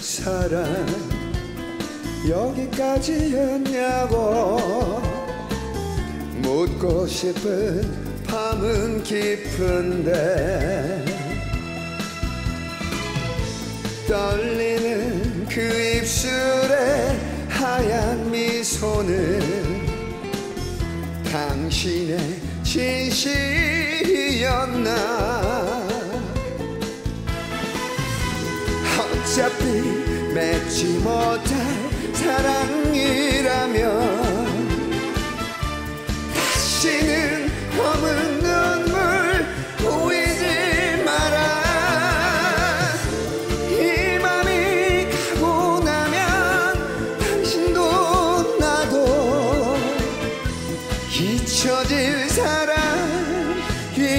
사랑 여기까지였냐고 묻고 싶은 밤은 깊은데 떨리는 그 입술에 하얀 미소는 당신의 진실이었나 어차피 맺지 못할 사랑이라면 다시는 검은 눈물 보이지 마라. 이 맘이 가고 나면 당신도 나도 잊혀질 사랑이니까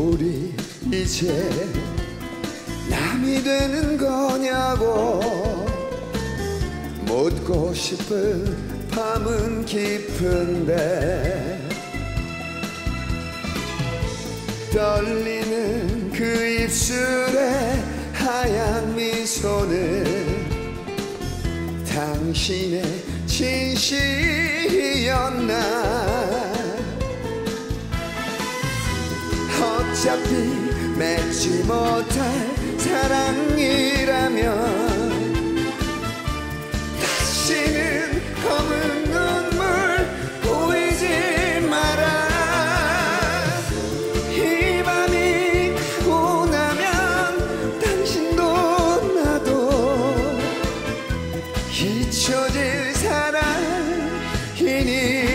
우리 이제 남이 되는 거냐고 묻고 싶은 밤은 깊은데 떨리는 그 입술에 하얀 미소는 당신의 진실이었나 어차피 맺지 못할 사랑이라면 다시는 검은 눈물 보이지 마라. 이 밤이 가고 나면 당신도 나도 잊혀질 사랑이니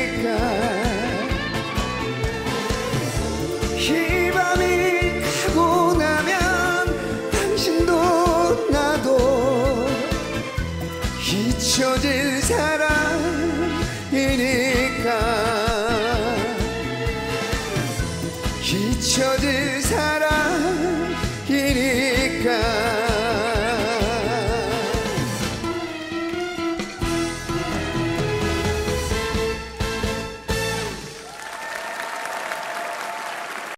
잊혀질 사랑이니까. 잊혀질 사랑이니까